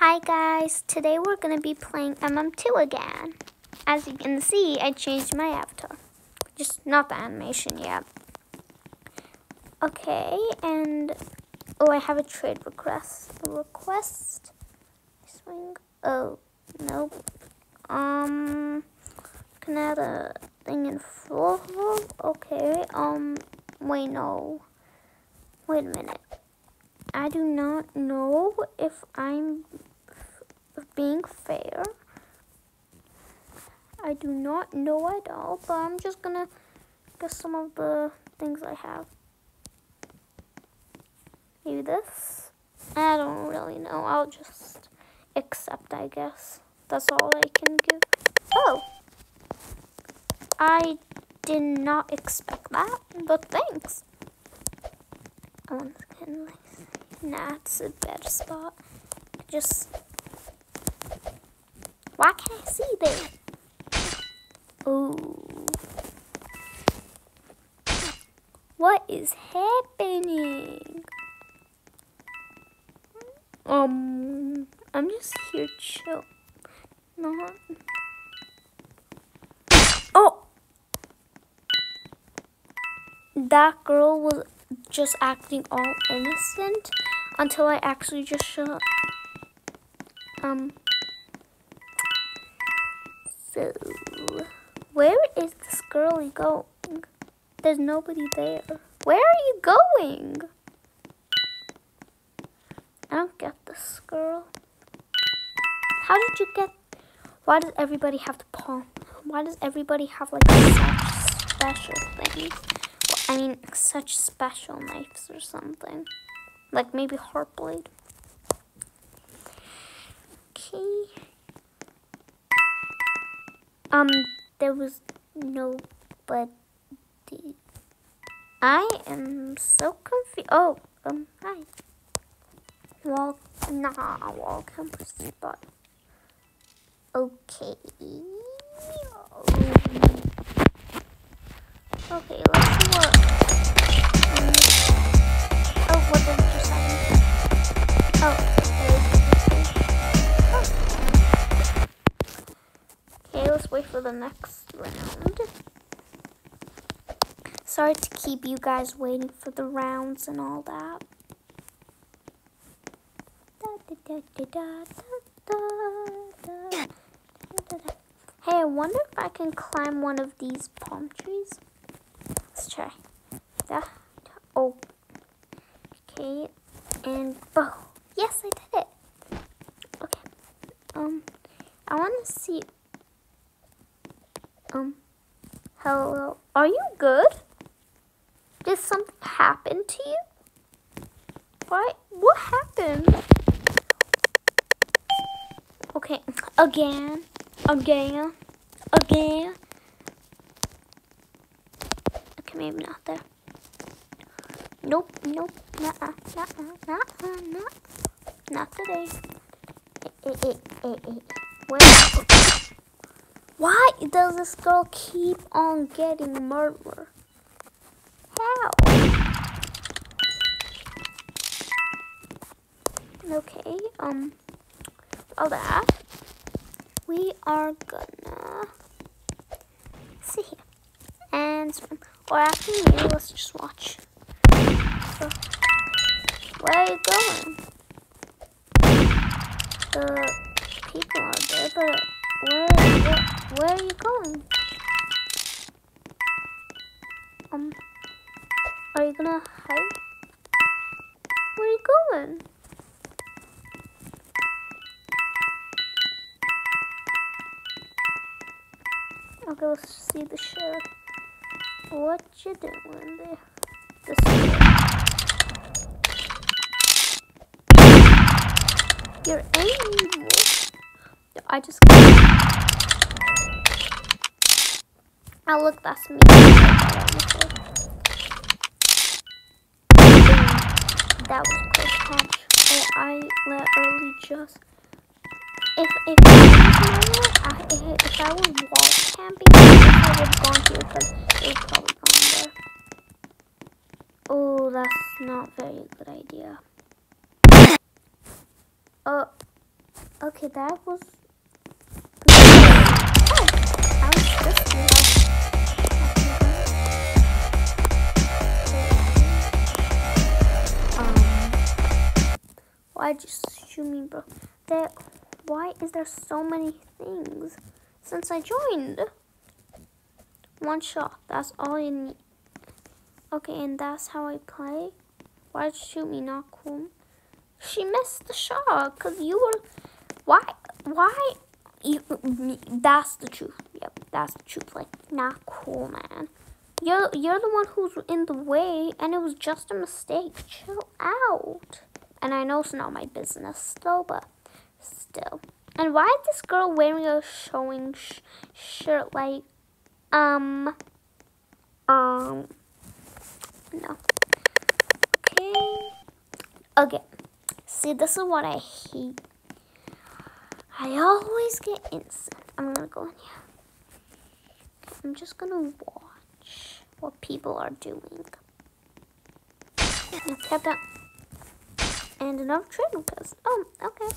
Hi guys, today we're going to be playing MM2 again. As you can see, I changed my avatar. Just not the animation yet. Okay, and oh, I have a trade request. Request? Swing. Oh, nope. Um, can I add a thing in full? Okay, um, wait, no. Wait a minute. I do not know if I'm being fair. I do not know at all, but I'm just gonna guess some of the things I have. Maybe this? I don't really know. I'll just accept, I guess. That's all I can give. Oh! I did not expect that, but thanks. I want to get it's a better spot. Just why can't I see there? Oh. What is happening? Um, I'm just here chill. Not. Oh! That girl was just acting all innocent until I actually just shot. Um. So, where is this girl going? There's nobody there. Where are you going? I don't get this girl. How did you get... Why does everybody have the palm? Why does everybody have like such special things? Well, I mean, such special knives or something. Like maybe Heartblade. Okay. Um, there was nobody. I am so confused. Oh, um, hi. Wall, nah, wall campus spot. Okay. Okay, let's see the next round. Sorry to keep you guys waiting for the rounds and all that. Hey, I wonder if I can climb one of these palm trees. Let's try. Oh. Okay. And, oh, yes, I did it. Okay. Um, I want to see um, hello. Are you good? Did something happen to you? What? What happened? Okay, again, again, again. Okay, maybe not there. Nope, nope, nah, nah, nah, nah, nah, not today. Eh, eh, eh, eh, eh. Where? Why does this girl keep on getting murdered? How? Okay, um, all that. We are gonna see here. And, or actually, maybe let's just watch. See the sheriff. What you doing there? This You're evil. I just. Oh, look, that's me. That was close I literally just. If if I if, I was wall camping, I would have gone here because it was probably gone there. Oh, that's not very good idea. Oh. Okay, that was. Just Um, why'd shoot me, bro? That. Why is there so many things since I joined? One shot. That's all you need. Okay, and that's how I play. Why'd shoot me? Not cool. She missed the shot because you were. Why? Why? You, that's the truth. Yep, that's the truth. Like, not cool, man. You're you're the one who's in the way, and it was just a mistake. Chill out. And I know it's not my business, still, but still. And why is this girl wearing a showing sh shirt like, um, um, no. Okay. Okay. See, this is what I hate. I always get instant. I'm gonna go in here. I'm just gonna watch what people are doing. And another trade because oh, okay.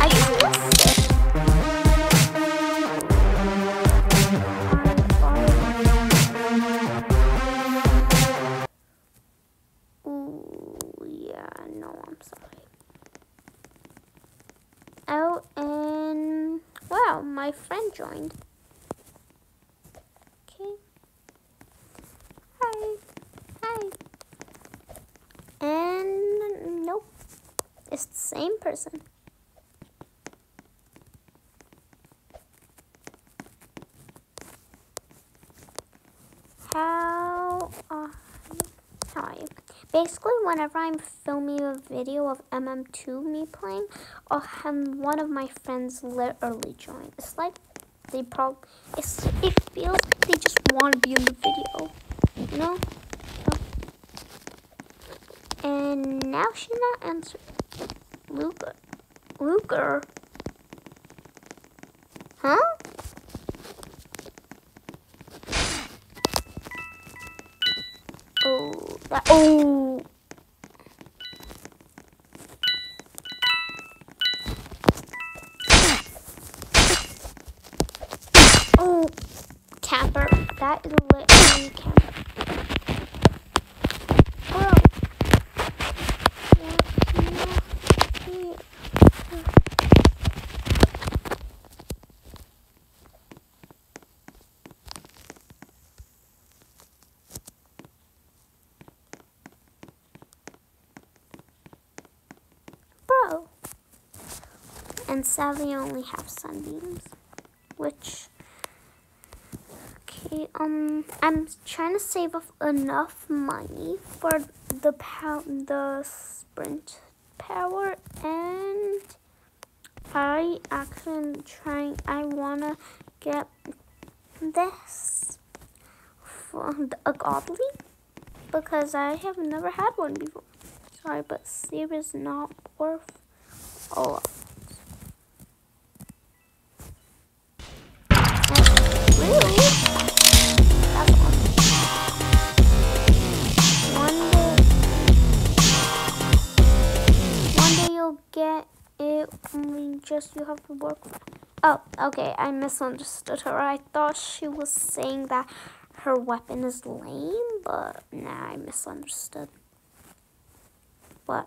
I just missed it. Oh and wow, my friend joined. Okay. Hi. Hi. And nope. It's the same person. How are you? How you? Basically, whenever I'm filming a video of MM2 me playing, I'll have one of my friends literally join. It's like they probably, it's, it feels like they just want to be in the video, you know? And now she's not answering. Luger. Luger. Huh? Oh, that, oh camper. That is literally camper. And sadly I only have sunbeams, which, okay, um, I'm trying to save up enough money for the pow the sprint power, and I actually trying, I want to get this for a godly, because I have never had one before. Sorry, but save is not worth a lot. Get it just you have to work oh okay i misunderstood her. I thought she was saying that her weapon is lame but nah i misunderstood. What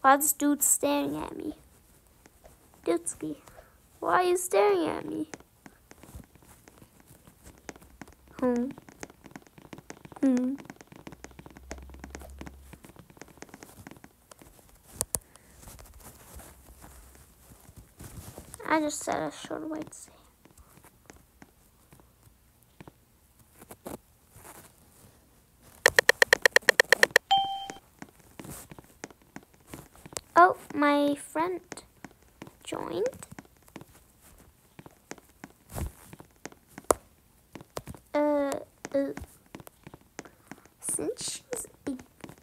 why this dude staring at me? Dudesky why are you staring at me Hmm. Hmm. I just said a short way to say. Oh, my friend joined.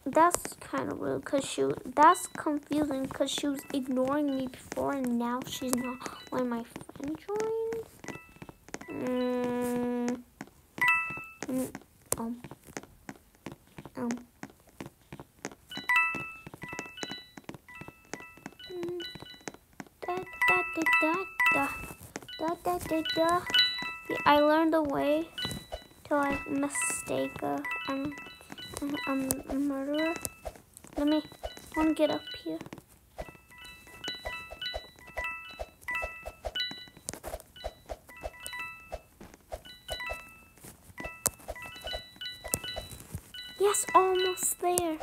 That's kind of rude because she that's confusing because she was ignoring me before and now she's not when my friend joined. Mm, mm, um, um. da da da da da da. Yeah, I learned a way to like mistake a um, um, a murderer. Let me. I want to get up here. Yes, almost there.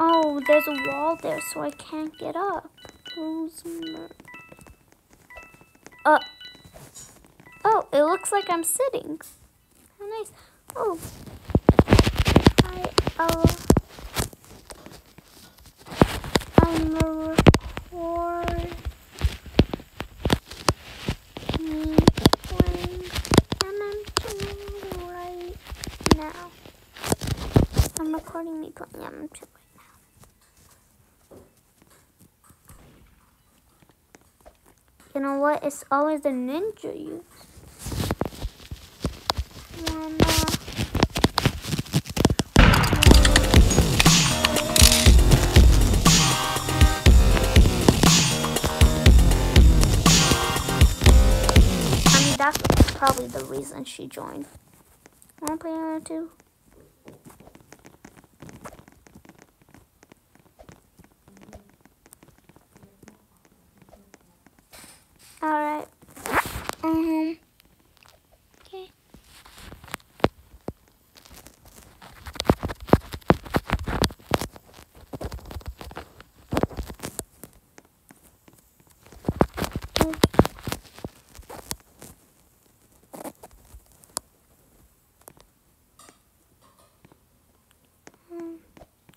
Oh, there's a wall there, so I can't get up. Who's Uh. Oh, it looks like I'm sitting. How nice. Oh. I, uh, I'm a record me playing MM2 right now. I'm recording me playing MM2 right now. You know what? It's always the ninja mean, that's probably the reason she joined. Wanna play on too? Alright. Um. Okay. Hmm.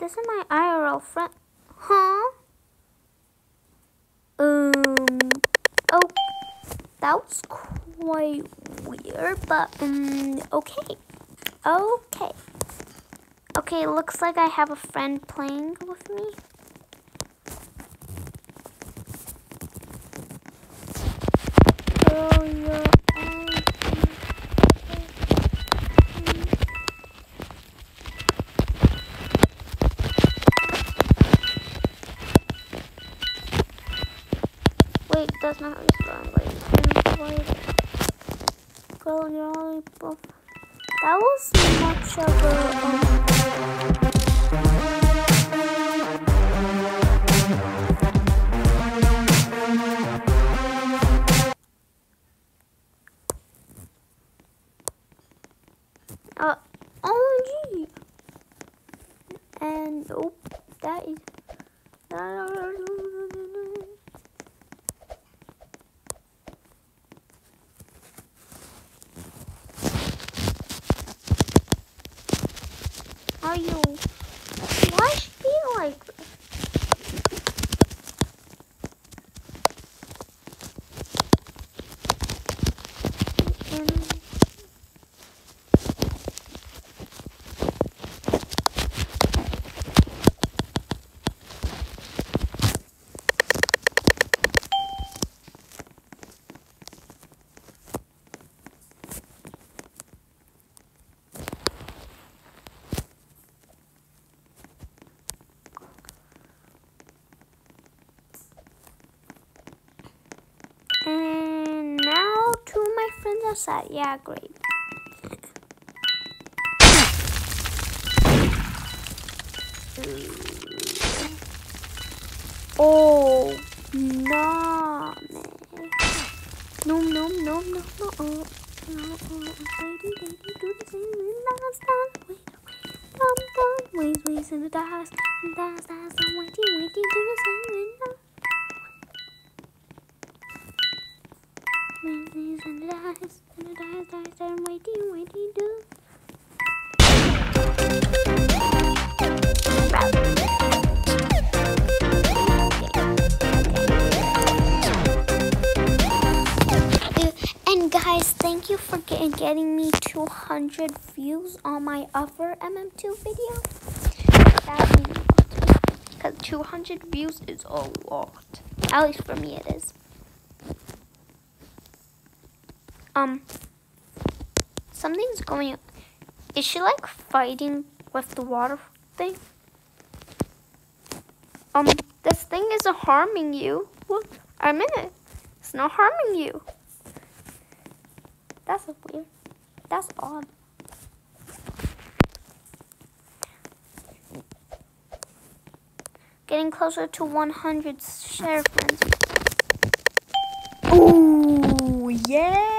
This is my IRL friend. Huh? Um. Oh, that was quite weird, but um. Okay. Okay. Okay, looks like I have a friend playing with me. Not all above. That was much of a. Um, uh, OMG! And nope, that is. Are you? Why she be like this? And- And now two of my Yeah, great. Oh, no, man. No, no, no, no, no. Oh, no, oh, lady, lady, do the same in the stand. Wait, dum, dum, ways, ways in the dust. Dust, dust, I'm waiting, waiting, do the same getting me 200 views on my other MM2 video. That means because 200 views is a lot. At least for me, it is. Um, something's going. Is she like fighting with the water thing? Um, this thing isn't harming you. Look, I'm in it. It's not harming you. That's weird. That's odd. Getting closer to 100 share friends. Ooh, yeah.